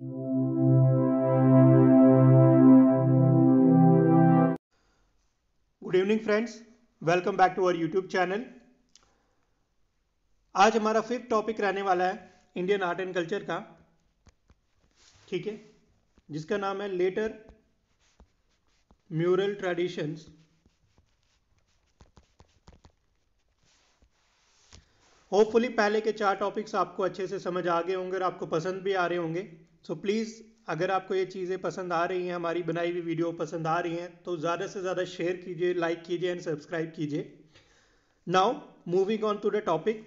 Good evening friends welcome back to our YouTube channel आज हमारा fifth topic रहने वाला है इंडियन आर्ट एंड कल्चर का। ठीक है? जिसका नाम है लेटर म्यूरल ट्रेडिशंस होपफुली पहले के चार टॉपिक्स आपको अच्छे से समझ आ गए होंगे और आपको पसंद भी आ रहे होंगे। सो प्लीज़ अगर आपको ये चीज़ें पसंद आ रही हैं, हमारी बनाई हुई वीडियो पसंद आ रही हैं तो ज़्यादा से ज़्यादा शेयर कीजिए लाइक कीजिए एंड सब्सक्राइब कीजिए। Now moving on to the topic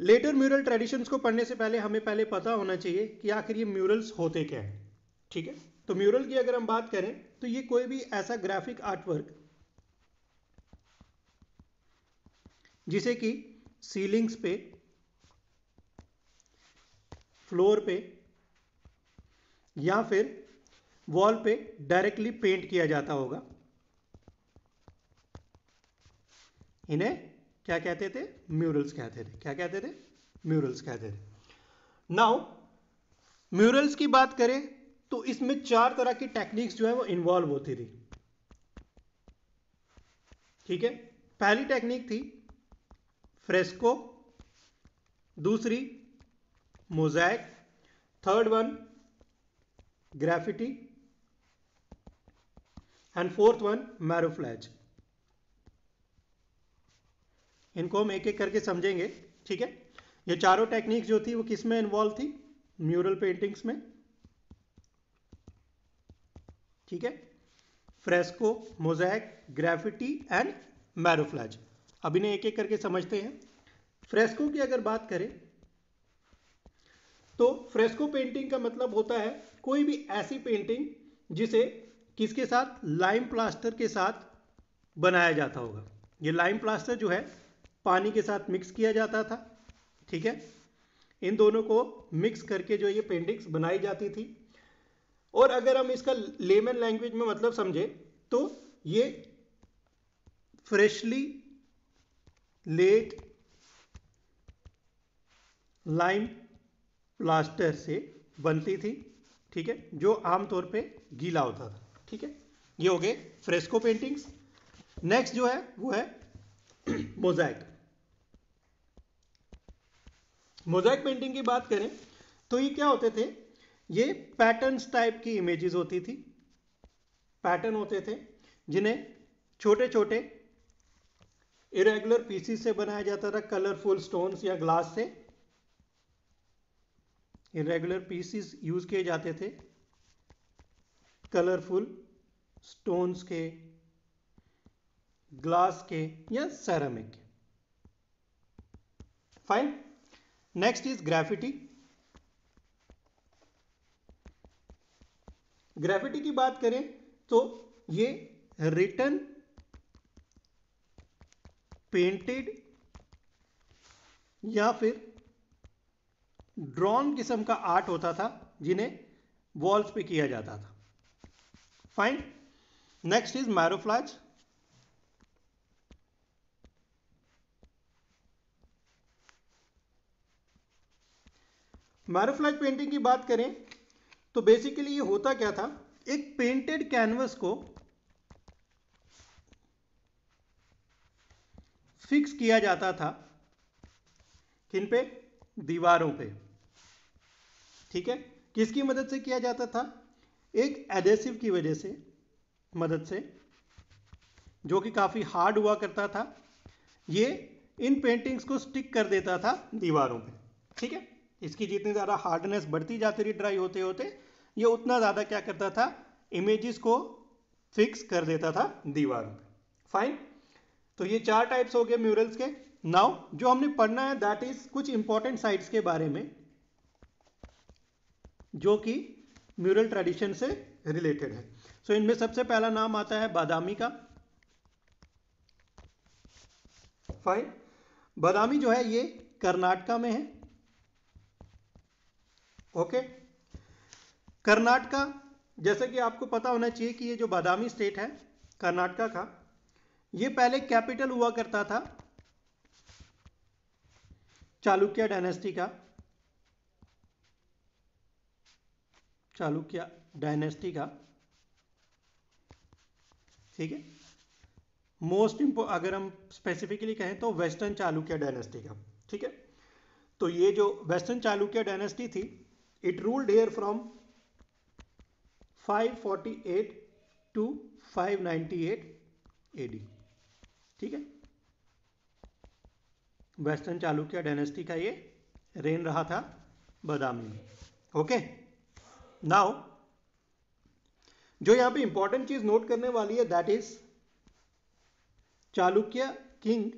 later mural traditions को पढ़ने से पहले हमें पहले पता होना चाहिए कि आखिर ये म्यूरल्स होते क्या हैं, ठीक है? तो म्यूरल की अगर हम बात करें तो ये कोई भी ऐसा ग्राफिक आर्टवर्क जिसे कि सीलिंग्स पे फ्लोर पे या फिर वॉल पे डायरेक्टली पेंट किया जाता होगा। इन्हें क्या कहते थे? म्यूरल्स कहते थे। क्या कहते थे? म्यूरल्स कहते थे। नाउ म्यूरल्स की बात करें तो इसमें चार तरह की टेक्निक्स जो है, वो इन्वॉल्व होती थी। ठीक है? पहली टेक्निक थी फ्रेस्को दूसरी mosaic third one graffiti and fourth one marouflage इनको हम एक एक करके समझेंगे, ठीक है? ये चारों टेक्निक जो थी, वो किसमें इन्वॉल्व थी? म्यूरल पेंटिंग्स में। ठीक है? Fresco mosaic graffiti and marouflage अब इन्हें एक एक करके समझते हैं। फ्रेस्को की अगर बात करें तो फ्रेस्को पेंटिंग का मतलब होता है कोई भी ऐसी पेंटिंग जिसे किसके साथ? लाइम प्लास्टर के साथ बनाया जाता होगा। ये लाइम प्लास्टर जो है, पानी के साथ मिक्स किया जाता था, ठीक है? इन दोनों को मिक्स करके जो ये पेंटिंग्स बनाई जाती थी। और अगर हम इसका लेमन लैंग्वेज में मतलब समझे तो ये फ्रेशली लेट लाइम प्लास्टर से बनती थी, ठीक है, जो आमतौर पे गीला होता था, ठीक है, ये हो गए फ्रेस्को पेंटिंग्स नेक्स्ट जो है, वो है मोजैक मोजैक पेंटिंग की बात करें तो ये क्या होते थे, ये पैटर्न्स टाइप की इमेजेस होती थी पैटर्न होते थे, जिन्हें छोटे छोटे इरेगुलर पीसीस से बनाया जाता था कलरफुल स्टोन्स या ग्लास से। इरेगुलर पीसीस यूज़ किए जाते थे। कलरफुल स्टोन्स के ग्लास के या ceramic fine next is graffiti graffiti की बात करें तो ये रिटर्न पेंटेड या फिर ड्रॉन किस्म का आर्ट होता था, जिन्हें वॉल्स पे किया जाता था। Fine next is marouflage marouflage painting की बात करें तो बेसिकली ये होता क्या था? एक पेंटेड कैनवस को फिक्स किया जाता था किन पे? दीवारों पे। ठीक है? किसकी मदद से किया जाता था? एक एडेसिव की वजह से, मदद से, जो कि काफ़ी हार्ड हुआ करता था। ये इन पेंटिंग्स को स्टिक कर देता था दीवारों पे, ठीक है? इसकी जितनी ज़्यादा हार्डनेस बढ़ती जाती रही ड्राई होते होते, ये उतना ज़्यादा क्या करता था? इमेजेस को फिक्स कर देता था दीवारों पे। फाइन तो ये चार टाइप्स हो गए म्यूरल्स के। नाउ जो हमने पढ़ना है दैट इज़ कुछ इंपॉर्टेंट साइट्स के बारे में। जो कि म्यूरल ट्रेडिशन से रिलेटेड है। सो so, इनमें सबसे पहला नाम आता है बादामी का। फाइन बादामी जो है ये कर्नाटका में है। Okay okay? कर्नाटका जैसे कि आपको पता होना चाहिए कि ये जो बादामी स्टेट है कर्नाटका का ये पहले कैपिटल हुआ करता था चालुक्य डायनेस्टी का। चालुक्य डायनेस्टी का। ठीक है? मोस्ट इंपो अगर हम स्पेसिफिकली कहें तो वेस्टर्न चालुक्य डायनेस्टी का। ठीक है? तो ये जो वेस्टर्न चालुक्य डायनेस्टी थी it ruled here from 548 to 598 AD ठीक है? वेस्टर्न चालुक्य डायनेस्टी का ये रेन रहा था बदामी में। ओके नाउ जो यहाँ पे इंपॉर्टेंट चीज़ नोट करने वाली है that is Chalukya king.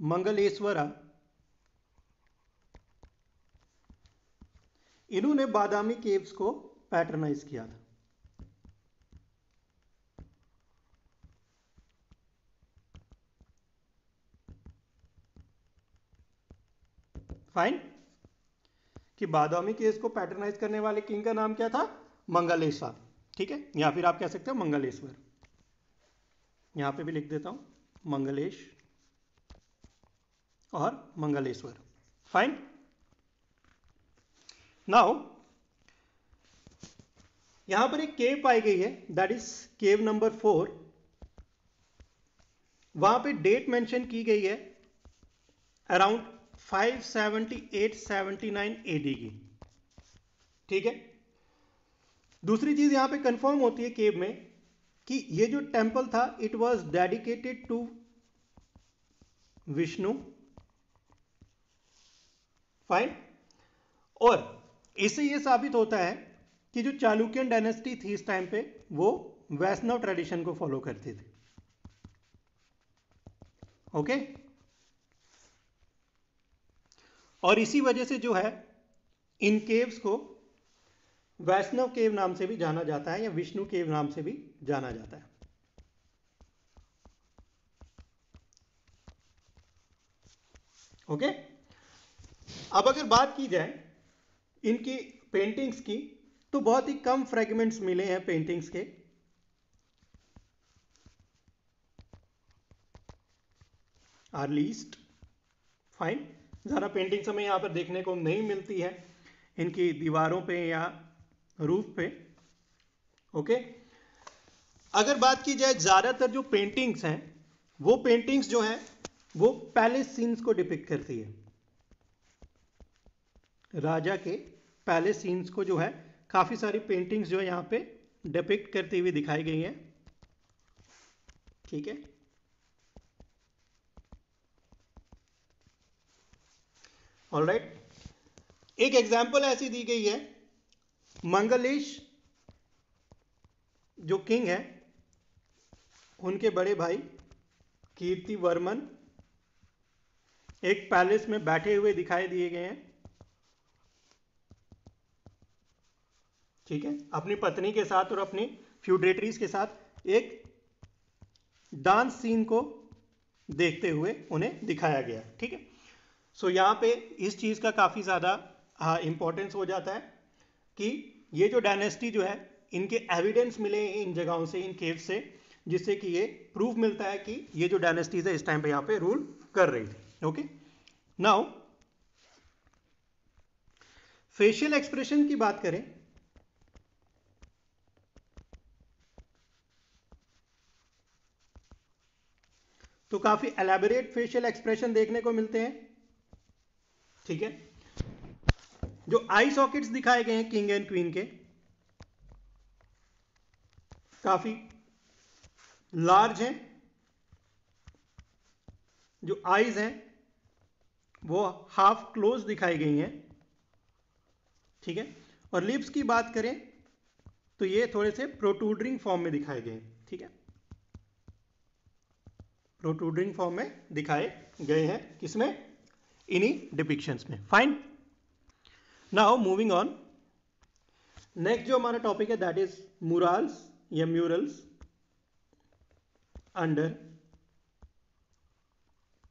Mangaleshwara. इन्होंने बादामी केव्स को पैटर्नाइज किया था। फाइन कि बादामी केस को पैटर्नाइज करने वाले किंग का नाम क्या था? मंगलेश्वर। ठीक है? या फिर आप कह सकते हो मंगलेश्वर। यहाँ पे भी लिख देता हूँ, मंगलेश और मंगलेश्वर। फाइन नाउ यहाँ पर एक केव पाई गई है that is cave number four वहाँ पे डेट मेंशन की गई है अराउंड 578-79 एडी की। ठीक है? दूसरी चीज़ यहाँ पे कंफर्म होती है केव में कि ये जो टेंपल था it was dedicated to Vishnu fine और इससे यह साबित होता है कि जो चालुक्यन डायनेस्टी थी इस टाइम पे, वो वैष्णव ट्रेडिशन को फॉलो करती थी। Okay okay? और इसी वजह से जो है, इन केव्स को वैष्णव केव नाम से भी जाना जाता है या विष्णु केव नाम से भी जाना जाता है। Okay okay? अब अगर बात की जाए, इनकी पेंटिंग्स की तो बहुत ही कम फ्रेगमेंट्स मिले हैं पेंटिंग्स के। आर लीस्ट फाइन ज़्यादा पेंटिंग्स हमें यहाँ पर देखने को नहीं मिलती है। इनकी दीवारों पे या रूफ पे। ओके अगर बात की जाए, ज़्यादातर जो पेंटिंग्स हैं, वो पेंटिंग्स जो हैं, वो पैलेस सीन्स को डिपिक्ट करती है। राजा के पैलेस सीन्स को जो है, काफ़ी सारी पेंटिंग्स जो है यहाँ पे डिपिक्ट करती हुई दिखाई गई हैं। ठीक है? ऑल राइट एक एग्ज़ाम्पल ऐसी दी गई है, मंगलेश, जो किंग है, उनके बड़े भाई कीर्ति वर्मन एक पैलेस में बैठे हुए दिखाई दिए गए हैं। ठीक है? अपनी पत्नी के साथ और अपनी फ्यूड्रेटरीज के साथ एक डांस सीन को देखते हुए उन्हें दिखाया गया। ठीक है? सो so, यहाँ पे इस चीज़ का काफ़ी ज़्यादा इंपॉर्टेंस हो जाता है कि ये जो डायनेस्टी जो है इनके एविडेंस मिले इन जगहों से इन केव से जिससे कि ये प्रूफ मिलता है कि ये जो डायनेस्टीज है इस टाइम पे यहाँ पे रूल कर रही थी ओके नाउ फेशियल एक्सप्रेशन की बात करें। तो काफ़ी एलेबोरेट फेशियल एक्सप्रेशन देखने को मिलते हैं। ठीक है? जो आई सॉकेट्स दिखाए गए हैं किंग एंड क्वीन के, काफ़ी लार्ज हैं। जो आईज हैं, वो हाफ़ क्लोज दिखाई गई हैं। ठीक है? और लिप्स की बात करें तो ये थोड़े से प्रोटूडरिंग फॉर्म में दिखाए गए ठीक है? प्रोटूडरिंग फॉर्म में दिखाए गए हैं। किसमें? इन्हीं डिपिक्शंस में fine now moving on next जो हमारा टॉपिक है that is murals or murals under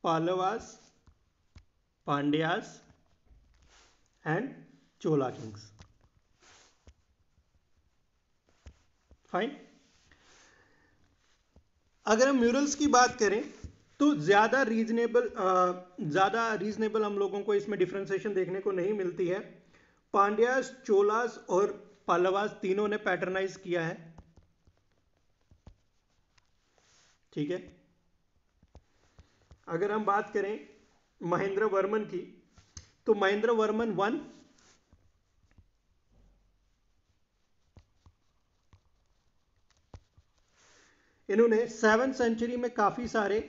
Pallavas Pandyas and Chola kings fine अगर हम म्यूरल्स की बात करें तो ज़्यादा रीजनेबल ज़्यादा रीजनेबल हम लोगों को इसमें डिफ्रेंसिएशन देखने को नहीं मिलती है। पांड्यास, चोलास और पल्लवास तीनों ने पैटर्नाइज किया है। ठीक है? अगर हम बात करें महेंद्र वर्मन की तो महेंद्र वर्मन वन, इन्होंने सेवन सेंचुरी में काफ़ी सारे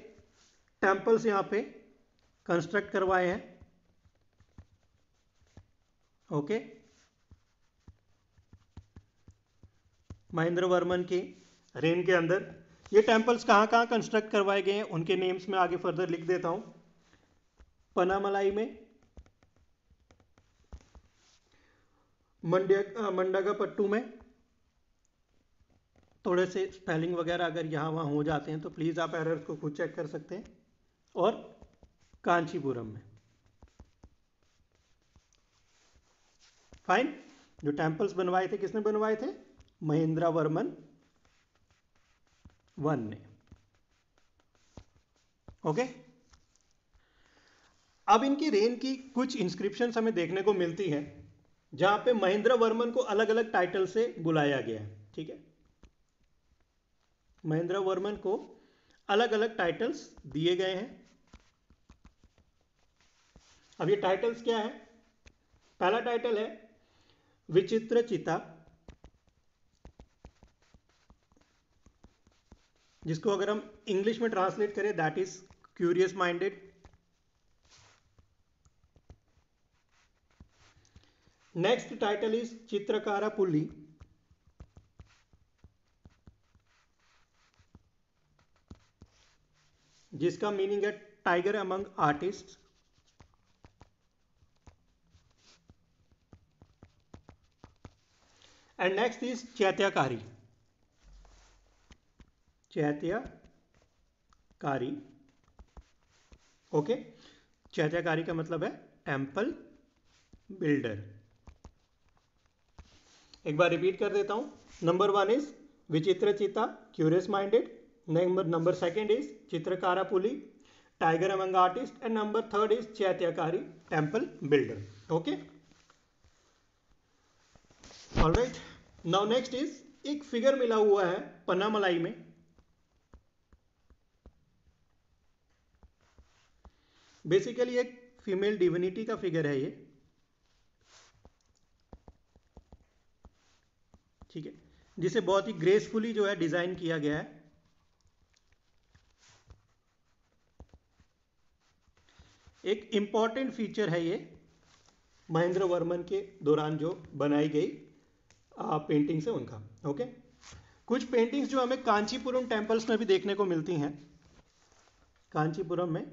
टेंपल्स यहाँ पे कंस्ट्रक्ट करवाए हैं। ओके। महेंद्र वर्मन के रेन के अंदर। ये टेंपल्स कहाँ कहाँ कंस्ट्रक्ट करवाए गए हैं, उनके नेम्स में आगे फर्दर लिख देता हूँ। पनामलाई में। मंड्या मंडागा पट्टू में। थोड़े से स्पेलिंग वगैरह अगर यहाँ वहाँ हो जाते हैं तो प्लीज़ आप एरर्स को खुद चेक कर सकते हैं। और कांचीपुरम में। फाइन जो टेम्पल्स बनवाए थे, किसने बनवाए थे? महेंद्रा वर्मन वन ने। ओके अब इनकी रेन की कुछ इंस्क्रिप्शन हमें देखने को मिलती है, जहाँ पे महेंद्र वर्मन को अलग अलग टाइटल से बुलाया गया है, ठीक है? महेंद्र वर्मन को अलग अलग टाइटल्स दिए गए हैं। अब ये टाइटल्स क्या है? पहला टाइटल है, विचित्र चिता, जिसको अगर हम इंग्लिश में ट्रांसलेट करें that is curious minded next title is Chitrakara Puli, जिसका मीनिंग है tiger among artist and next is Chaityakari Chaityakari okay Chaityakari का मतलब है टेंपल बिल्डर एक बार रिपीट कर देता हूँ. Number one is Vichitra Chitta curious minded number number second is Chitrakara Puli tiger among artist and number third is Chaityakari temple builder okay? Right. Now next is, एक figure मिला हुआ है पन्नामलाई में। Basically एक female divinity का figure है ये। ठीक है। जिसे बहुत ही ग्रेसफुली जो है डिज़ाइन किया गया है। एक इंपॉर्टेंट फीचर है ये, महेंद्र वर्मन के दौरान जो बनाई गई। पेंटिंग है उनका ओके कुछ पेंटिंग्स जो हमें कांचीपुरम टेम्पल्स में भी देखने को मिलती हैं। कांचीपुरम में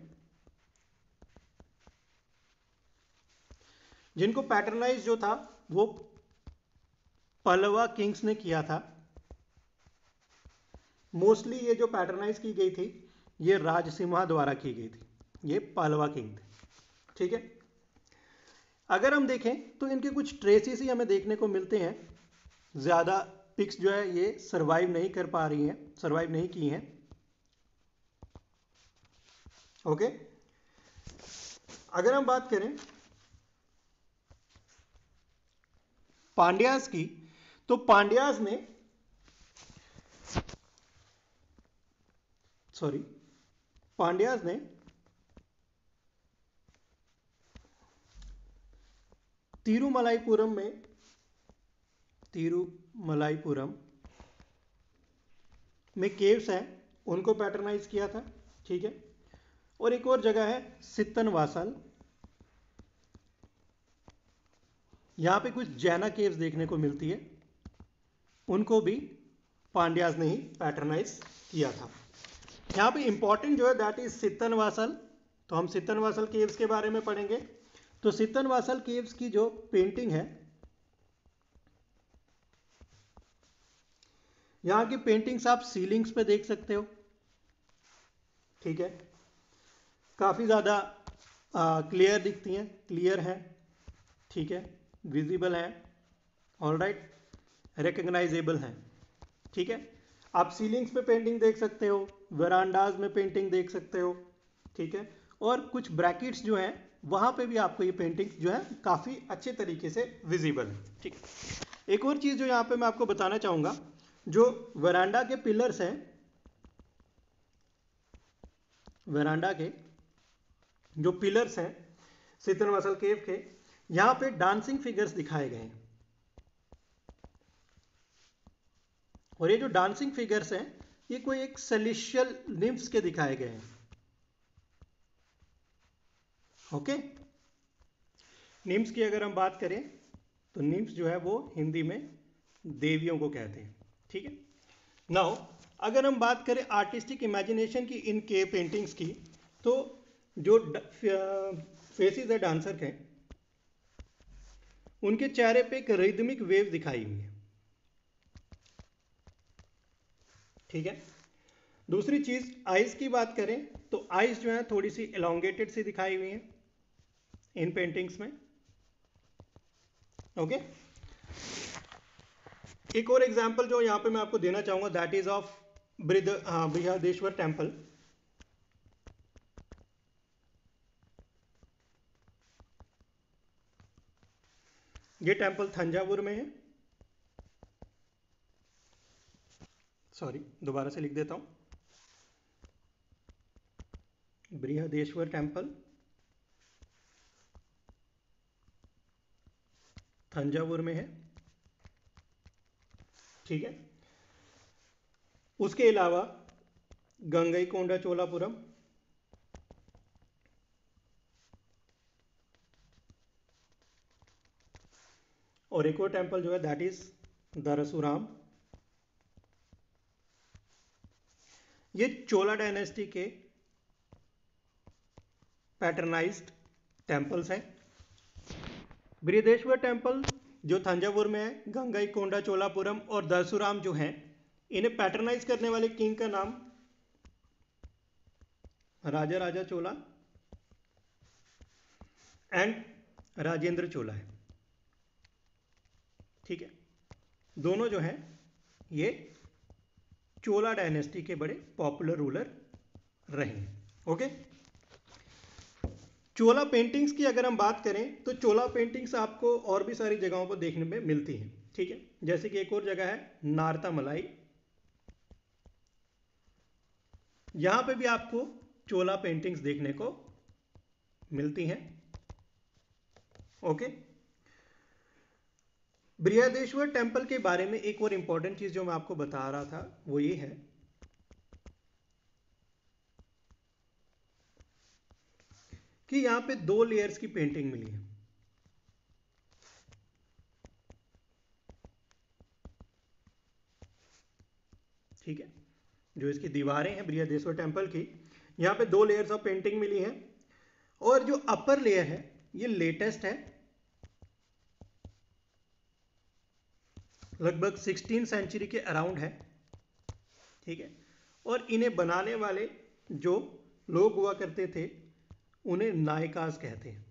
जिनको पैटर्नाइज जो था, वो पलवा किंग्स ने किया था। मोस्टली ये जो पैटर्नाइज की गई थी, ये राज सिम्हा द्वारा की गई थी। ये पालवा किंग थे, ठीक है? अगर हम देखें तो इनके कुछ ट्रेसेस ही हमें देखने को मिलते हैं। ज़्यादा पिक्स जो है ये सरवाइव नहीं कर पा रही हैं सरवाइव नहीं की हैं। ओके अगर हम बात करें पांड्यास की तो पांड्यास ने सॉरी पांड्यास ने तिरुमलाईपुरम में तिरुमलाईपुरम। में केव्स हैं, उनको पैटर्नाइज किया था, ठीक है? और एक और जगह है सितन वासल। यहाँ पे कुछ जैना केव्स देखने को मिलती है। उनको भी पांड्याज ने ही पैटर्नाइज किया था। यहाँ पे इंपॉर्टेंट जो है दैट इज़ सितन वासल। तो हम सितन वासल केव्स के बारे में पढ़ेंगे। तो सितन वासल केव्स की जो पेंटिंग है यहाँ की पेंटिंग्स आप सीलिंग्स पे देख सकते हो। ठीक है? काफ़ी ज़्यादा क्लियर दिखती हैं क्लियर है, ठीक है? विजिबल है ऑल राइट रिकग्नाइजेबल है, ठीक है? आप सीलिंग्स पे पेंटिंग देख सकते हो वरांडाज में पेंटिंग देख सकते हो, ठीक है? और कुछ ब्रैकेट्स जो हैं, वहाँ पे भी आपको ये पेंटिंग जो है, काफ़ी अच्छे तरीके से विजिबल है, ठीक है? एक और चीज़ जो यहाँ पे मैं आपको बताना चाहूँगा जो वरांडा के पिलर्स हैं वरांडा के जो पिलर्स हैं सीतन मसल केव के, यहाँ पे डांसिंग फिगर्स दिखाए गए हैं। और ये जो डांसिंग फिगर्स हैं, ये कोई एक सेलिशियल निम्स के दिखाए गए हैं। ओके निम्स की अगर हम बात करें तो निम्स जो है वो हिंदी में देवियों को कहते हैं। ठीक है? नाउ अगर हम बात करें आर्टिस्टिक इमेजिनेशन की इन के पेंटिंग्स की तो जो फेसिस है डांसर के, उनके चेहरे पे एक रिदमिक वेव दिखाई हुई है। ठीक है? दूसरी चीज़ आइज़ की बात करें तो आइज़ जो है, थोड़ी सी एलोंगेटेड सी दिखाई हुई है इन पेंटिंग्स में। ओके एक और एग्ज़ाम्पल जो यहाँ पे मैं आपको देना चाहूँगा that is of Brihadeeswara temple ये टेंपल थंजावुर में है। सॉरी दोबारा से लिख देता हूँ। बृहदेश्वर टेंपल थंजावुर में है। ठीक है? उसके अलावा गंगई कोंडा चोलापुरम, और एक और टेंपल जो है दैट इज़ दरसुराम। ये चोला डायनेस्टी के पैटर्नाइज्ड टेम्पल्स हैं। बृहदेश्वर टेंपल जो थंजावुर में है, गंगाई, कोंडा, चोलापुरम और दरसुराम जो हैं, इन्हें पैटर्नाइज करने वाले किंग का नाम राजा राजा चोला एंड राजेंद्र चोला है। ठीक है? दोनों जो हैं, ये चोला डायनेस्टी के बड़े पॉपुलर रूलर रहे ओके चोला पेंटिंग्स की अगर हम बात करें तो चोला पेंटिंग्स आपको और भी सारी जगहों पर देखने में मिलती हैं, ठीक है? जैसे कि एक और जगह है, नारता मलाई। यहाँ पे भी आपको चोला पेंटिंग्स देखने को मिलती हैं, ओके? बृहदेश्वर टेंपल के बारे में एक और इंपॉर्टेंट चीज़ जो मैं आपको बता रहा था, वो ये है कि यहाँ पे दो लेयर्स की पेंटिंग मिली है। ठीक है? जो इसकी दीवारें हैं बृहदेश्वर टेंपल की, यहाँ पे दो लेयर्स ऑफ़ पेंटिंग मिली हैं। और जो अपर लेयर है, ये लेटेस्ट है। लगभग सिक्सटीन सेंचुरी के अराउंड है। ठीक है? और इन्हें बनाने वाले जो लोग हुआ करते थे उन्हें नायकास कहते हैं।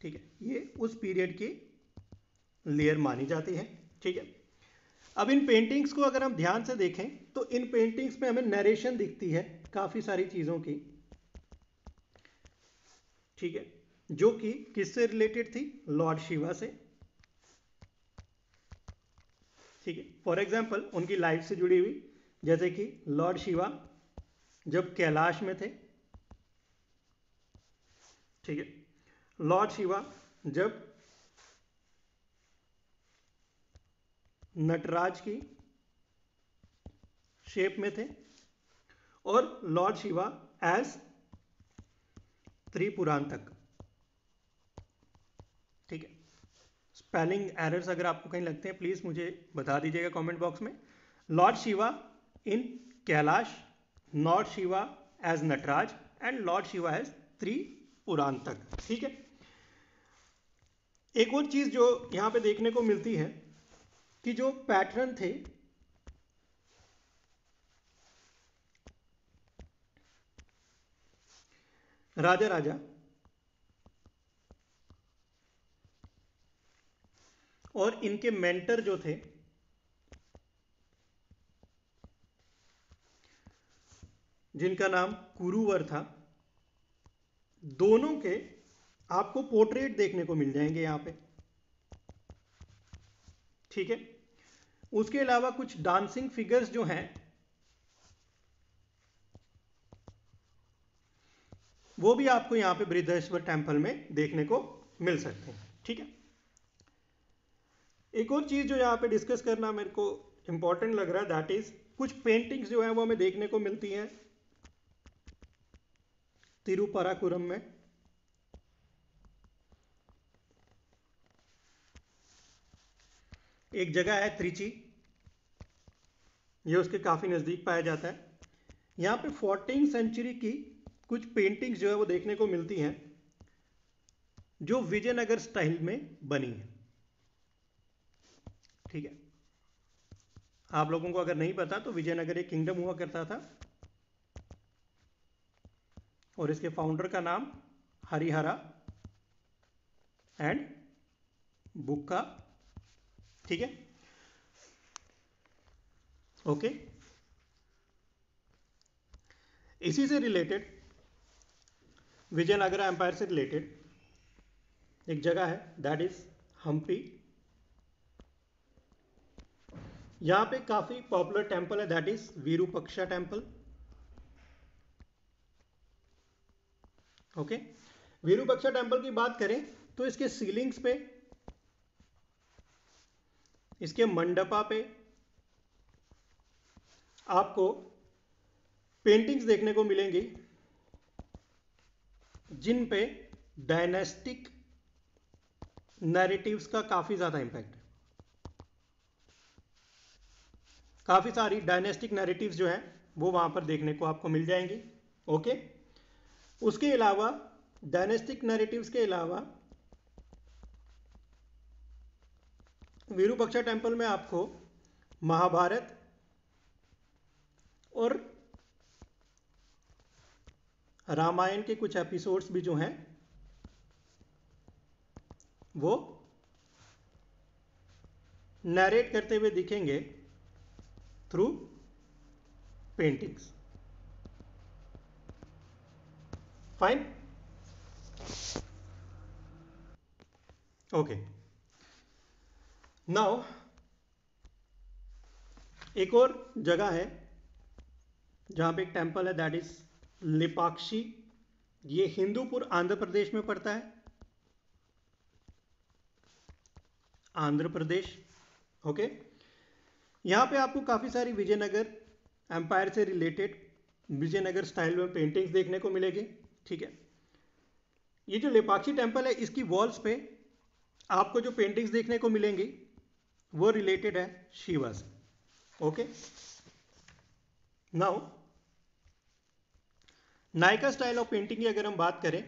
ठीक है? ये उस पीरियड की लेयर मानी जाती है। ठीक है? अब इन पेंटिंग्स को अगर हम ध्यान से देखें तो इन पेंटिंग्स में हमें नरेशन दिखती है काफ़ी सारी चीज़ों की। ठीक है? जो कि किससे रिलेटेड थी? लॉर्ड शिवा से। ठीक है? फॉर एग्ज़ाम्पल उनकी लाइफ से जुड़ी हुई, जैसे कि लॉर्ड शिवा जब कैलाश में थे ठीक है। लॉर्ड शिवा जब नटराज की शेप में थे, और लॉर्ड शिवा एज त्रिपुराण तक। ठीक है। स्पेलिंग एरर्स अगर आपको कहीं लगते हैं प्लीज़ मुझे बता दीजिएगा कमेंट बॉक्स में। Lord Shiva in Kailash lord Shiva as Nataraja and lord Shiva as Tripurana तक, ठीक है? एक और चीज़ जो यहाँ पे देखने को मिलती है कि जो पैटर्न थे, राजा राजा, और इनके मेंटर जो थे, जिनका नाम कुरुवर था दोनों के आपको पोर्ट्रेट देखने को मिल जाएँगे यहाँ पे। ठीक है? उसके अलावा कुछ डांसिंग फिगर्स जो हैं, वो भी आपको यहाँ पे बृद्धेश्वर टेंपल में देखने को मिल सकते हैं। ठीक है? एक और चीज़ जो यहाँ पे डिस्कस करना मेरे को इंपॉर्टेंट लग रहा है दैट इज़ कुछ पेंटिंग्स जो है वो हमें देखने को मिलती हैं। तिरुपराकुरम में। एक जगह है त्रिची। ये उसके काफ़ी नज़दीक पाया जाता है। यहाँ पे फोर्टीन सेंचुरी की कुछ पेंटिंग्स जो है वो देखने को मिलती हैं, जो विजयनगर स्टाइल में बनी है। ठीक है। आप लोगों को अगर नहीं पता तो विजयनगर एक किंगडम हुआ करता था। और इसके फाउंडर का नाम हरिहरा एंड बुक्का। ठीक है? ओके इसी से रिलेटेड विजयनगर एम्पायर से रिलेटेड एक जगह है दैट इज़ हम्पी यहाँ पे काफ़ी पॉपुलर टेंपल है that is Virupaksha temple okay Virupaksha temple की बात करें तो इसके सीलिंग्स पे, इसके मंडपा पे, आपको पेंटिंग्स देखने को मिलेंगी, जिन पे डायनेस्टिक नैरेटिव्स का काफ़ी ज़्यादा इंपैक्ट है। काफ़ी सारी डायनेस्टिक नैरेटिव्स जो है, वो वहाँ पर देखने को आपको मिल जाएँगी। ओके उसके अलावा डायनेस्टिक नैरेटिव्स के अलावा, वीरूपक्षा टेंपल में आपको महाभारत और रामायण के कुछ एपिसोड्स भी जो हैं, वो नरेट करते हुए दिखेंगे through paintings fine okay now एक और जगह है, जहाँ पे एक टेंपल है दैट इज़ लिपाक्षी ये हिंदूपुर आंध्र प्रदेश में पड़ता है। आंध्र प्रदेश ओके यहाँ पे आपको काफ़ी सारी विजयनगर एम्पायर से रिलेटेड विजयनगर स्टाइल में पेंटिंग्स देखने को मिलेगी। ठीक है? ये जो लेपाक्षी टेंपल है, इसकी वॉल्स पे आपको जो पेंटिंग्स देखने को मिलेंगी, वो रिलेटेड है शिवा से। Okay now Nayaka style of painting की अगर हम बात करें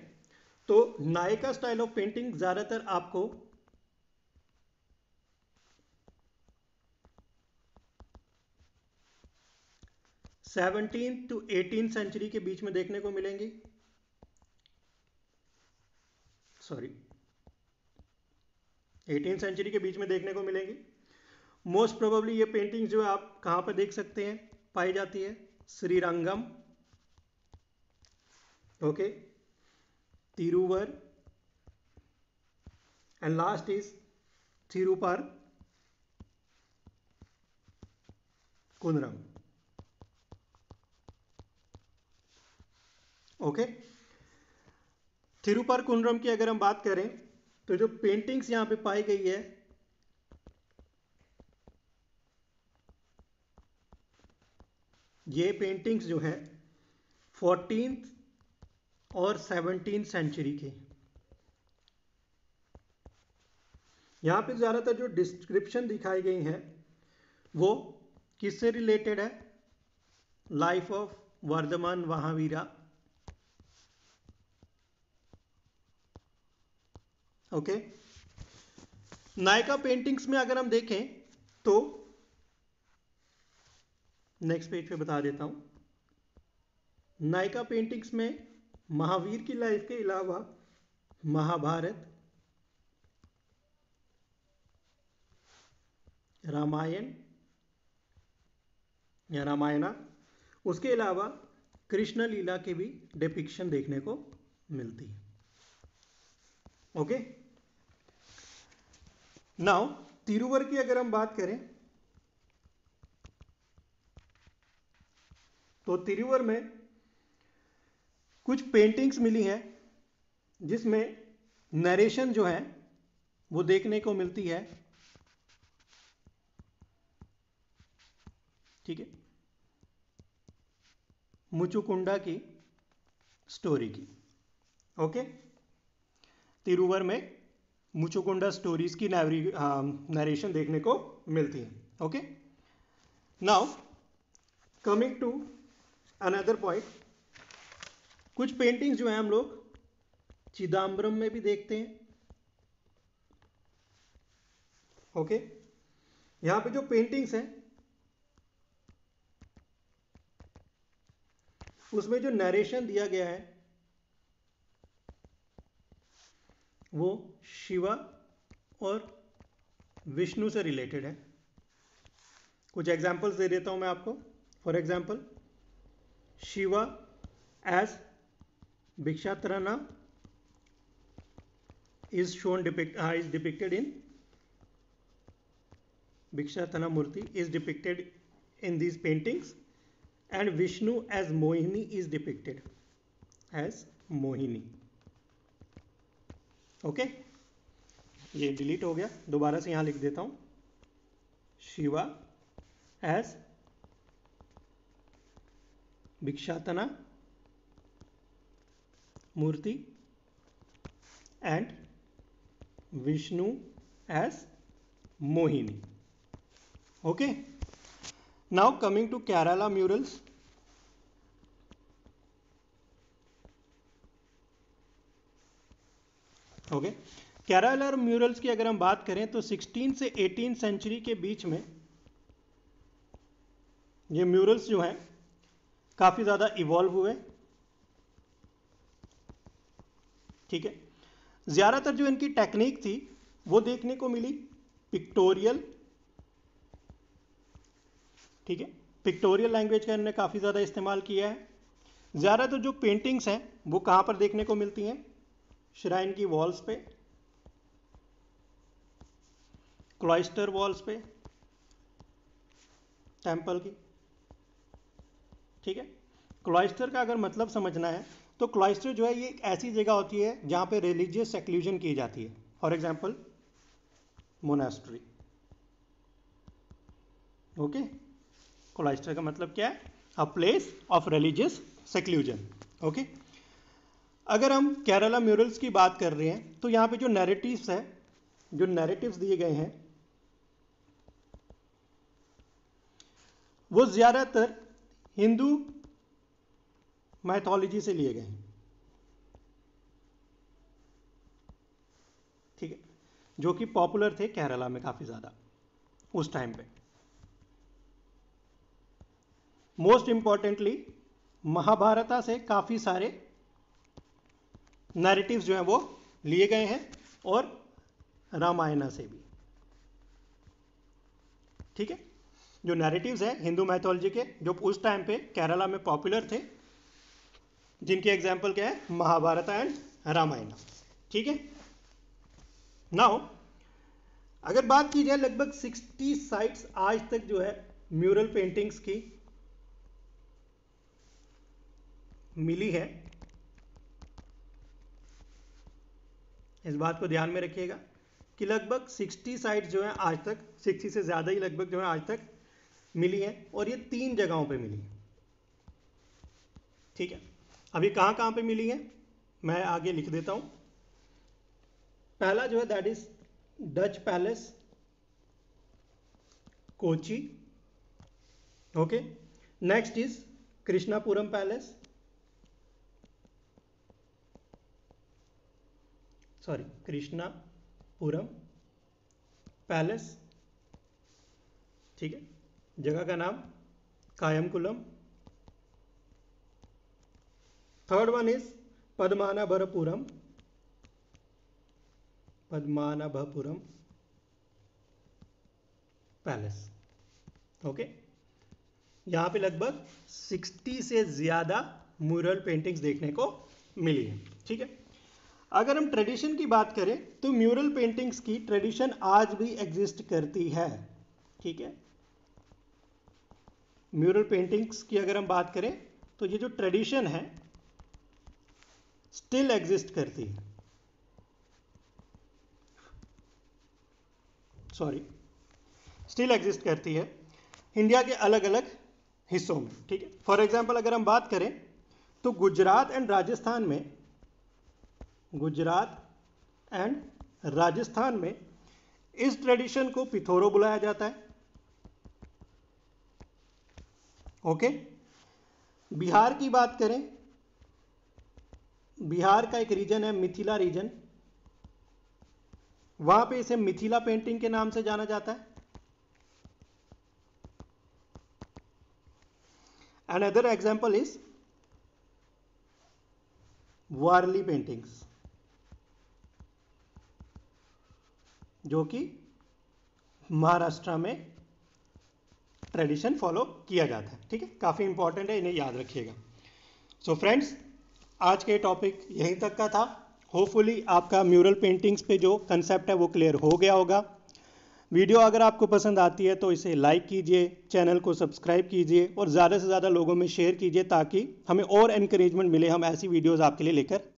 तो नायका स्टाइल ऑफ़ पेंटिंग ज़्यादातर आपको सेवनटीन टू एटीन सेंचुरी के बीच में देखने को मिलेंगी। सॉरी एटीन सेंचुरी के बीच में देखने को मिलेंगी। मोस्ट प्रोबेबली ये पेंटिंग जो है आप कहाँ पर देख सकते हैं, पाई जाती है, Srirangam. Okay Tiruvar and last is Thirupparankundram okay Thirupparankundram की अगर हम बात करें तो जो पेंटिंग्स यहाँ पे पाई गई है, ये पेंटिंग्स जो है फोर्टीन और सेवनटीन सेंचुरी के यहाँ पे ज़्यादातर जो डिस्क्रिप्शन दिखाई गई हैं, वो किससे रिलेटेड है? Life of Vardhamana Mahavira. Okay? Nayaka paintings में अगर हम देखें तो नेक्स्ट पेज पे बता देता हूँ। नायका पेंटिंग्स में महावीर की लाइफ के अलावा महाभारत, रामायण, या रामायणा, उसके अलावा कृष्ण लीला की भी डिपिक्शन देखने को मिलती है। ओके नाउ तिरुवर की अगर हम बात करें तो तिरुवर में कुछ पेंटिंग्स मिली हैं, जिसमें नरेशन जो है, वो देखने को मिलती है। ठीक है? मुचुकुंडा की स्टोरी की। ओके तिरुवर में मुचुकुंडा स्टोरीज की नरेशन देखने को मिलती है okay now coming to another point कुछ पेंटिंग्स जो है हम लोग चिदम्बरम में भी देखते हैं ओके यहाँ पे जो पेंटिंग्स हैं, उसमें जो नरेशन दिया गया है वो शिवा और विष्णु से रिलेटेड है। कुछ एग्जाम्पल्स दे देता हूँ मैं आपको। For example Shiva as Bhikshatana is shown depict is depicted in Bhikshatana murti is depicted in these paintings and Vishnu as Mohini is depicted as Mohini. Okay? ये डिलीट हो गया। दोबारा से यहाँ लिख देता हूँ। Shiva as Bhikshatana, murti and Vishnu as Mohini. Okay? Now coming to Kerala murals okay Kerala murals की अगर हम बात करें तो 16 से 18 सेंचुरी के बीच में ये म्यूरल्स जो हैं, काफ़ी ज़्यादा इवॉल्व हुए। ठीक है? ज़्यादातर जो इनकी टेक्निक थी, वो देखने को मिली पिक्टोरियल ठीक है? पिक्टोरियल लैंग्वेज का इन्होंने काफ़ी ज़्यादा इस्तेमाल किया है। ज़्यादातर जो पेंटिंग्स हैं, वो कहाँ पर देखने को मिलती हैं? श्राइन की वॉल्स पे क्लॉइस्टर वॉल्स पे टेंपल की, ठीक है? क्लॉइस्टर का अगर मतलब समझना है तो क्लॉइस्टर जो है, ये एक ऐसी जगह होती है जहाँ पे रिलीजियस एक्लूजन की जाती है। For example monastery okay cloister का मतलब क्या है? A place of religious seclusion okay अगर हम केरला म्यूरल्स की बात कर रहे हैं तो यहाँ पे जो नैरेटिव्स है, जो नैरेटिव्स दिए गए हैं, वो ज़्यादातर हिंदू मैथोलॉजी से लिए गए हैं। ठीक है? जो कि पॉपुलर थे केरला में काफ़ी ज़्यादा, उस टाइम पे। मोस्ट इंपॉर्टेंटली महाभारता से काफ़ी सारे नैरेटिव्स जो हैं वो लिए गए हैं और रामायणा से भी। ठीक है? जो नैरेटिव्स हैं हिंदू मैथोलॉजी के, जो उस टाइम पे केरला में पॉपुलर थे, जिनके एग्ज़ाम्पल क्या है? महाभारत एंड रामायण। ठीक है? नाउ अगर बात की जाए लगभग 60 साइट्स आज तक जो है म्यूरल पेंटिंग्स की मिली है इस बात को ध्यान में रखिएगा कि लगभग 60 साइट्स जो है आज तक 60 से ज़्यादा ही लगभग जो है आज तक मिली है और ये तीन जगहों पे मिली ठीक है? अभी कहाँ कहाँ पे मिली है? मैं आगे लिख देता हूँ। पहला जो है that is Dutch palace Kochi okay next is Krishnapuram palace sorry Krishnapuram palace, ठीक है, जगह का नाम Kayamkulam. Third one is Padmanabhapuram. Padmanabhapuram palace, okay. यहाँ पे लगभग 60 से ज़्यादा मुरल पेंटिंग्स देखने को मिली है, ठीक है। अगर हम ट्रेडिशन की बात करें तो म्यूरल पेंटिंग्स की ट्रेडिशन आज भी एग्जिस्ट करती है। ठीक है? म्यूरल पेंटिंग्स की अगर हम बात करें तो ये जो ट्रेडिशन है स्टिल एग्जिस्ट करती है। सॉरी स्टिल एग्जिस्ट करती है। इंडिया के अलग अलग हिस्सों में। ठीक है? फॉर एग्ज़ाम्पल अगर हम बात करें तो गुजरात एंड राजस्थान में गुजरात एंड राजस्थान में इस ट्रेडिशन को पिथोरो बुलाया जाता है। ओके? बिहार की बात करें, बिहार का एक रीजन है, मिथिला रीजन वहाँ पे इसे मिथिला पेंटिंग के नाम से जाना जाता है। Another example is Warli paintings जो कि महाराष्ट्र में ट्रेडिशन फॉलो किया जाता है। ठीक है? काफ़ी इंपॉर्टेंट है, इन्हें याद रखिएगा। सो फ्रेंड्स आज के टॉपिक यहीं तक का था। होपफुली आपका म्यूरल पेंटिंग्स पे जो कंसेप्ट है वो क्लियर हो गया होगा। वीडियो अगर आपको पसंद आती है तो इसे लाइक कीजिए चैनल को सब्सक्राइब कीजिए और ज़्यादा से ज़्यादा लोगों में शेयर कीजिए ताकि हमें और इनक्रेजमेंट मिले हम ऐसी वीडियोज़ आपके लिए लेकर।